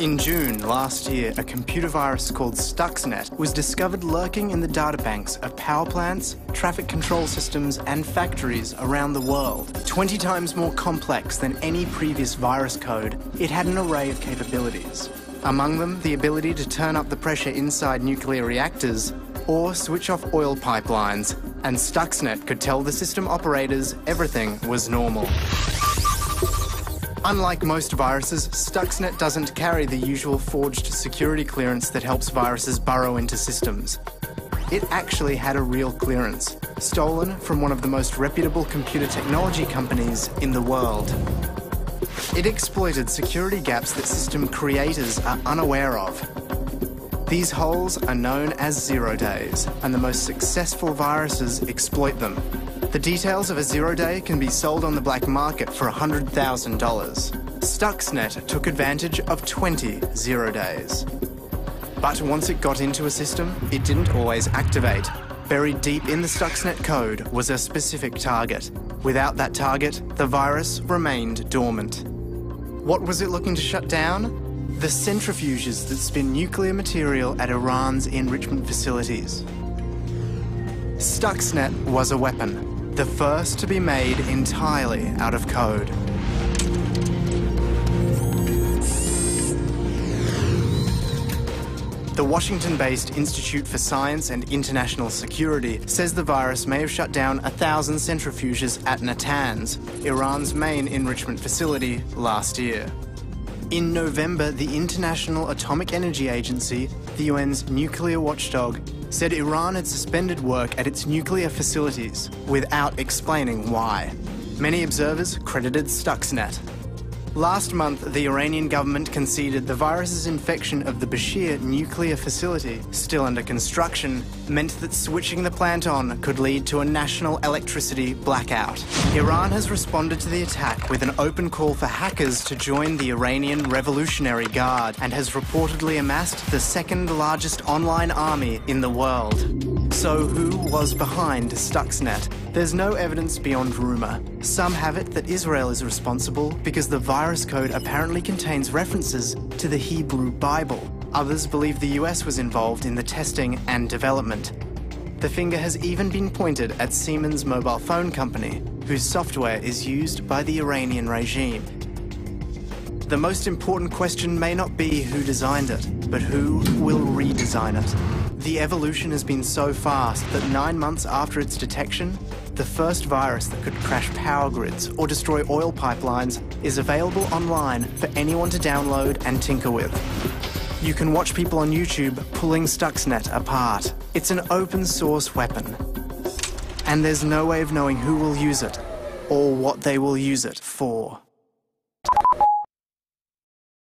In June last year, a computer virus called Stuxnet was discovered lurking in the databanks of power plants, traffic control systems, and factories around the world. 20 times more complex than any previous virus code, it had an array of capabilities. Among them, the ability to turn up the pressure inside nuclear reactors or switch off oil pipelines, and Stuxnet could tell the system operators everything was normal. Unlike most viruses, Stuxnet doesn't carry the usual forged security clearance that helps viruses burrow into systems. It actually had a real clearance, stolen from one of the most reputable computer technology companies in the world. It exploited security gaps that system creators are unaware of. These holes are known as zero days, and the most successful viruses exploit them. The details of a zero day can be sold on the black market for $100,000. Stuxnet took advantage of 20 zero days. But once it got into a system, it didn't always activate. Buried deep in the Stuxnet code was a specific target. Without that target, the virus remained dormant. What was it looking to shut down? The centrifuges that spin nuclear material at Iran's enrichment facilities. Stuxnet was a weapon, the first to be made entirely out of code. The Washington-based Institute for Science and International Security says the virus may have shut down a thousand centrifuges at Natanz, Iran's main enrichment facility, last year. In November, the International Atomic Energy Agency, the UN's nuclear watchdog, said Iran had suspended work at its nuclear facilities without explaining why. Many observers credited Stuxnet. Last month, the Iranian government conceded the virus's infection of the Bushehr nuclear facility, still under construction, meant that switching the plant on could lead to a national electricity blackout. Iran has responded to the attack with an open call for hackers to join the Iranian Revolutionary Guard and has reportedly amassed the second largest online army in the world. So who was behind Stuxnet? There's no evidence beyond rumour. Some have it that Israel is responsible because the virus code apparently contains references to the Hebrew Bible. Others believe the US was involved in the testing and development. The finger has even been pointed at Siemens mobile phone company, whose software is used by the Iranian regime. The most important question may not be who designed it, but who will redesign it. The evolution has been so fast that nine months after its detection, the first virus that could crash power grids or destroy oil pipelines is available online for anyone to download and tinker with. You can watch people on YouTube pulling Stuxnet apart. It's an open source weapon. And there's no way of knowing who will use it or what they will use it for.